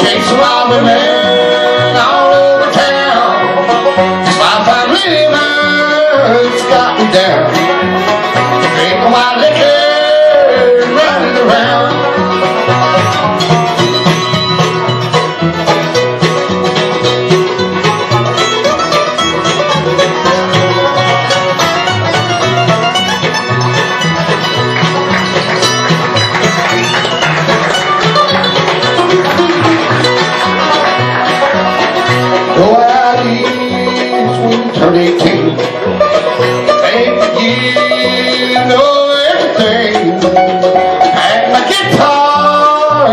Chase a robber man all over town. Living, it's got me down.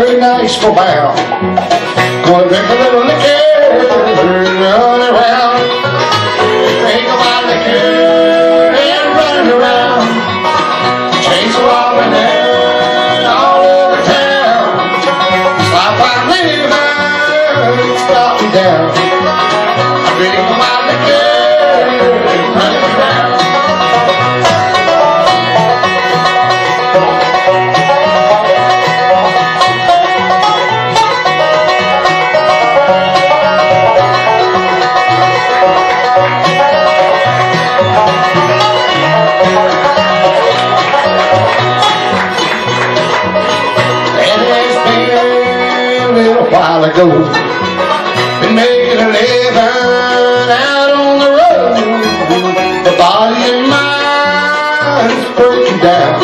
And nice for bound. Gonna drink a little liquor and run around. Drink a white liquor and run around. Chase a robin and all over town. I'm living, it's got me down. Drink while ago. Been making a living out on the road. The body and mind's broken down.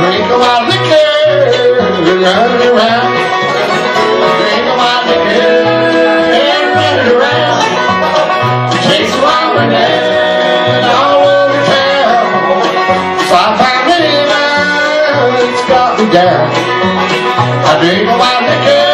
Drink a white liquor and running around. Drink a white liquor and running around. Chase wild and all over town. So I found living, it's got me down. I drink a white liquor